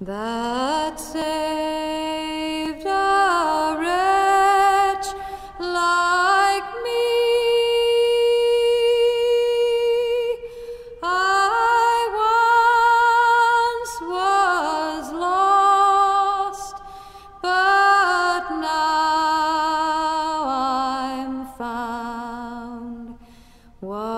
that saved a wretch like me. I once was lost, but now I'm found. Was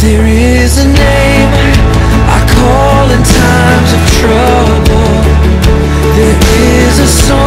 There is a name I call in times of trouble. There is a song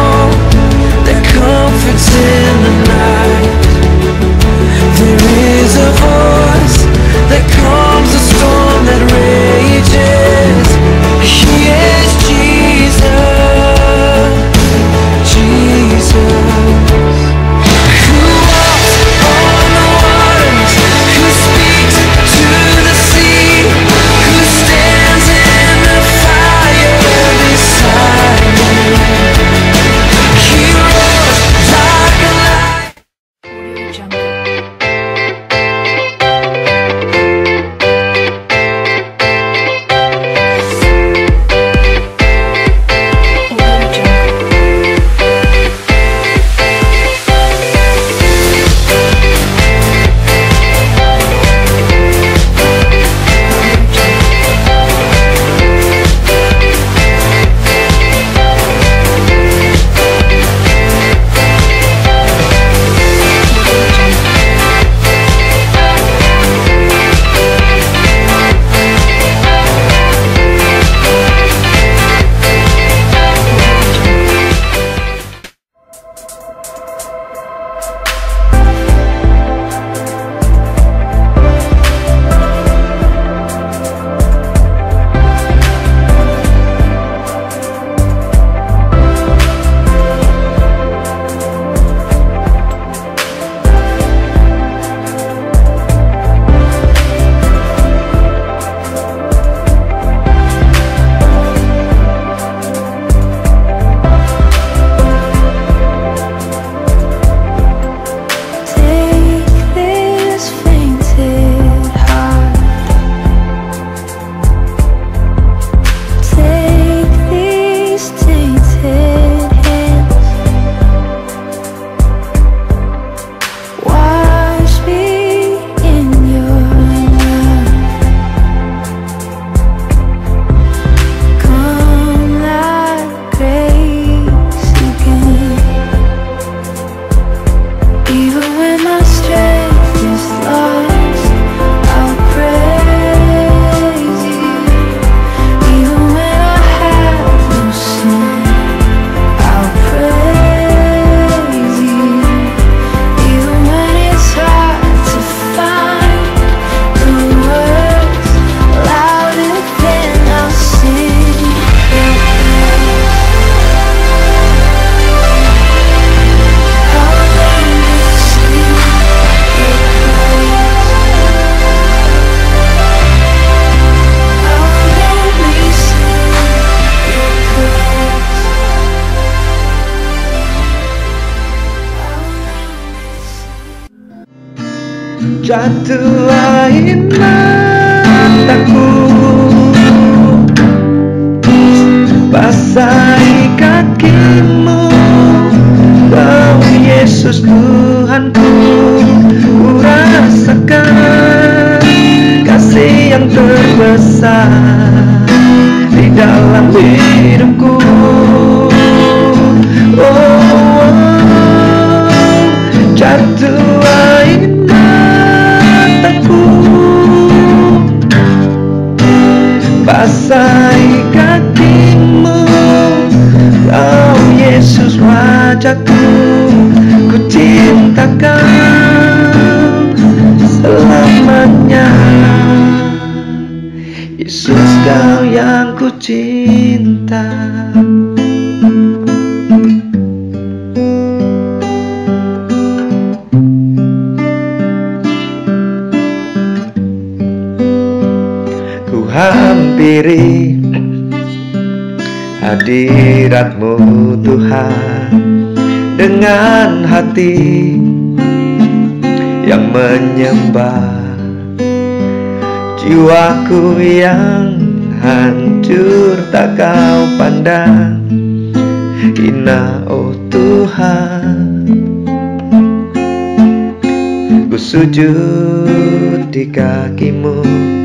jatuh air mataku. Basahi kakimu Oh Yesus Tuhanku. Ku rasakan kasih yang terbesar Di dalam hidupku Basahi kakimu. Oh Yesus wajahku. Ku cintakan selamanya. Yesus kau yang ku cinta hampiri hadiratmu Tuhan Dengan hati yang menyembah. Jiwaku yang hancur tak kau pandang. Hina oh Tuhan Ku sujud di kakimu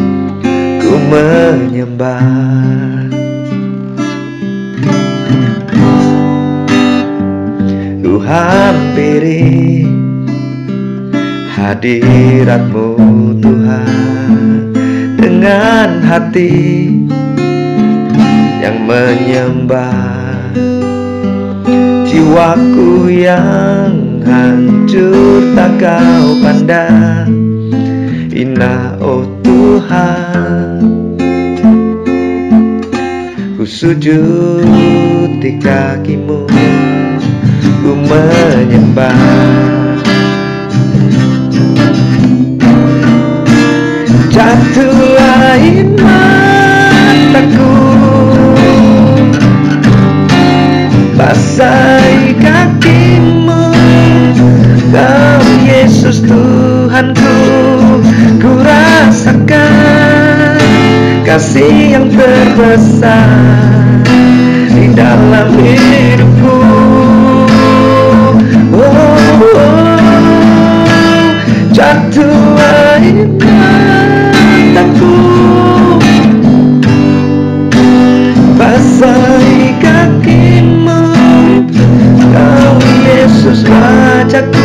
menyembah. Ku hampiri hadiratmu Tuhan Dengan hati yang menyembah. Jiwaku yang hancur tak kau pandang. Ina oh Tuhan sujud di kakimu Ku menyembah. Jatuh air mataku Basahi Kasih yang terbesar Di dalam hidupku oh, oh, oh. Jatuh air mataku Basahi kakimu Kau Yesus wajahku